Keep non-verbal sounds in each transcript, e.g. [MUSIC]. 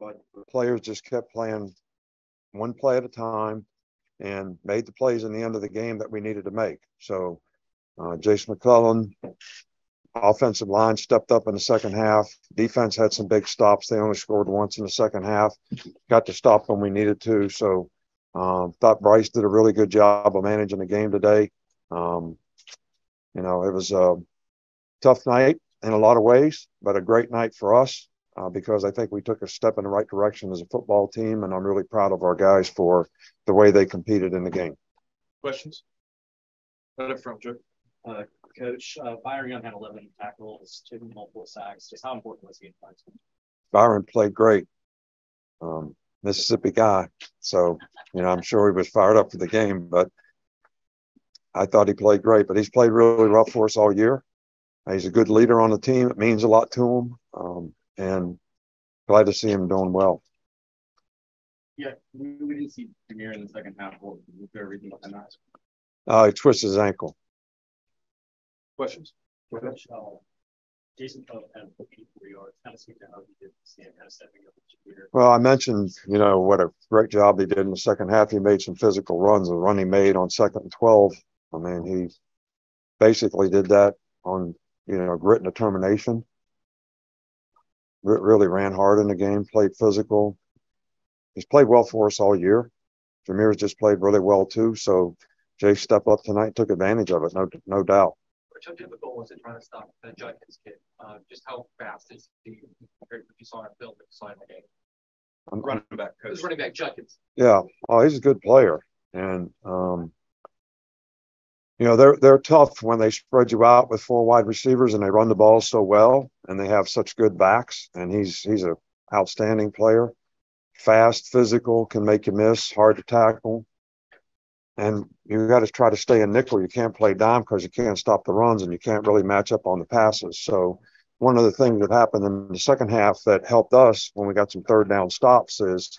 but the players just kept playing one play at a time and made the plays in the end of the game that we needed to make. So uh, Jase McClellan, offensive line stepped up in the second half. Defense had some big stops. They only scored once in the second half. Got to stop when we needed to. So um, thought Bryce did a really good job of managing the game today. Um, you know, it was a tough night in a lot of ways, but a great night for us uh, because I think we took a step in the right direction as a football team, and I'm really proud of our guys for the way they competed in the game. Questions? Right up front, Joe. Uh, Coach, uh, Byron Young had 11 tackles, two multiple sacks. Just how important was he in fights? Byron played great. Um, Mississippi guy. So, you know, I'm sure he was fired up for the game, but I thought he played great. But he's played really rough for us all year. He's a good leader on the team. It means a lot to him. Um, and glad to see him doing well. Yeah, we, we didn't see Jahmyr in the second half. What was reason behind that? Uh, he twisted his ankle. Questions? Uh, Jase had 84 yards. Kind of seemed how he did stand kind of stepping up. Well, I mentioned, you know, what a great job he did in the second half. He made some physical runs. The run he made on second and 12, I mean, he basically did that on, you know, grit and determination. R- really ran hard in the game, played physical. He's played well for us all year. Jahmyr's just played really well too. So Jay stepped up tonight, took advantage of it, no, no doubt. How difficult was it trying to stop the Judkins kid? Uh, just how fast is he compared to what you saw in film that you saw in the game? I'm running back coach. Who's running back Judkins? Yeah. Oh, he's a good player. And um, you know, they're they're tough when they spread you out with four wide receivers and they run the ball so well and they have such good backs. And he's he's a outstanding player. Fast, physical, can make you miss, hard to tackle. And you got to try to stay in nickel. You can't play dime because you can't stop the runs and you can't really match up on the passes. So one of the things that happened in the second half that helped us when we got some third down stops is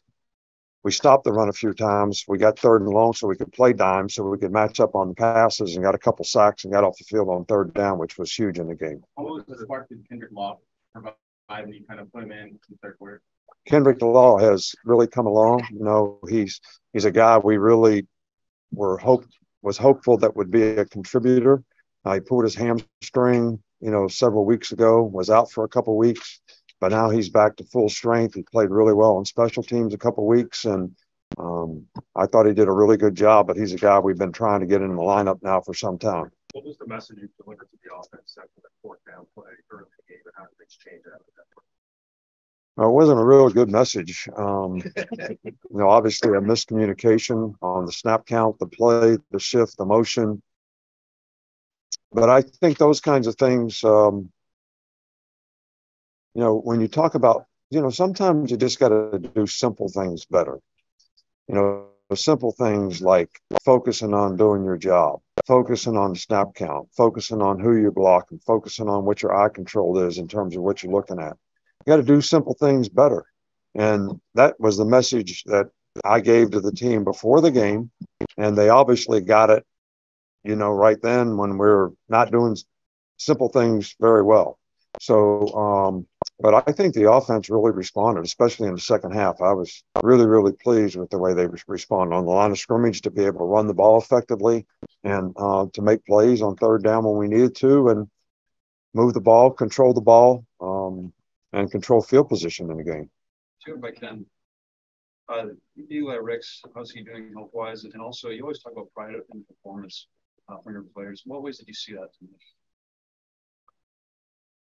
we stopped the run a few times. We got third and long so we could play dime, so we could match up on the passes and got a couple sacks and got off the field on third down, which was huge in the game. What was the spark did Kendrick Law provide when you kind of put him in in the third quarter? Kendrick Law has really come along. You know, he's he's a guy we really were hope was hopeful that would be a contributor. Uh, he pulled his hamstring, you know, several weeks ago, was out for a couple weeks, but now he's back to full strength. He played really well on special teams a couple weeks, and um, I thought he did a really good job. But he's a guy we've been trying to get in the lineup now for some time. What was the message you delivered to the offense after that fourth down play early in the game, and how did things change after that? Well, it wasn't a real good message. Um, [LAUGHS] you know, obviously a miscommunication on the snap count, the play, the shift, the motion. But I think those kinds of things, um, you know, when you talk about, you know, sometimes you just got to do simple things better. You know, simple things like focusing on doing your job, focusing on snap count, focusing on who you're blocking, focusing on what your eye control is in terms of what you're looking at you got to do simple things better. And that was the message that I gave to the team before the game. And they obviously got it, you know, right then when we are not doing simple things very well. So, um, but I think the offense really responded, especially in the second half. I was really, really pleased with the way they responded on the line of scrimmage to be able to run the ball effectively and uh, to make plays on third down when we needed to and move the ball, control the ball. Um, and control field position in the game. Two, if I can. Uh, Eli Ricks, how's he doing health wise? And also, you always talk about pride in performance uh, from your players. what ways did you see that?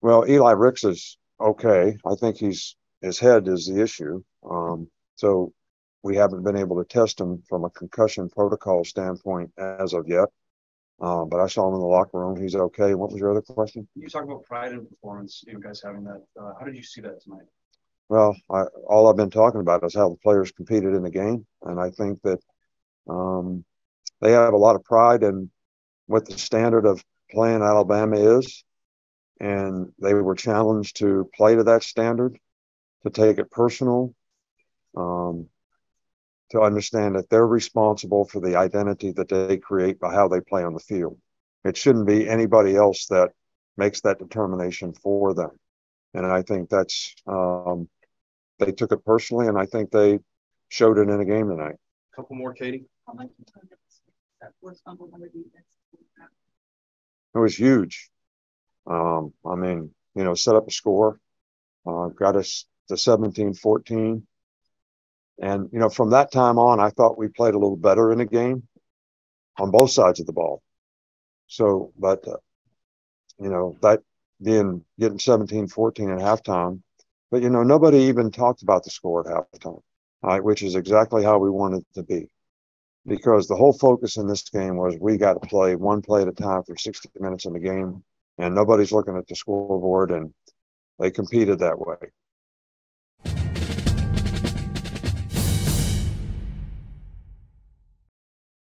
Well, Eli Ricks is okay. I think he's his head is the issue. Um, so we haven't been able to test him from a concussion protocol standpoint as of yet. Uh, but I saw him in the locker room. He's okay. What was your other question? You talk about pride and performance, you guys having that. Uh, how did you see that tonight? Well, I, all I've been talking about is how the players competed in the game, and I think that um, they have a lot of pride in what the standard of playing Alabama is, and they were challenged to play to that standard, to take it personal, um, to understand that they're responsible for the identity that they create by how they play on the field. It shouldn't be anybody else that makes that determination for them. And I think that's um, they took it personally, and I think they showed it in a game tonight. A Couple more, Katie. How much you tell them that forced fumble number defense? It was huge. Um, I mean, you know, set up a score, uh, got us to 17 14. And, you know, from that time on, I thought we played a little better in the game on both sides of the ball. So, but, uh, you know, that being getting 17 14 at halftime, but, you know, nobody even talked about the score at halftime, right, which is exactly how we wanted it to be. Because the whole focus in this game was we got to play one play at a time for 60 minutes in the game, and nobody's looking at the scoreboard, and they competed that way.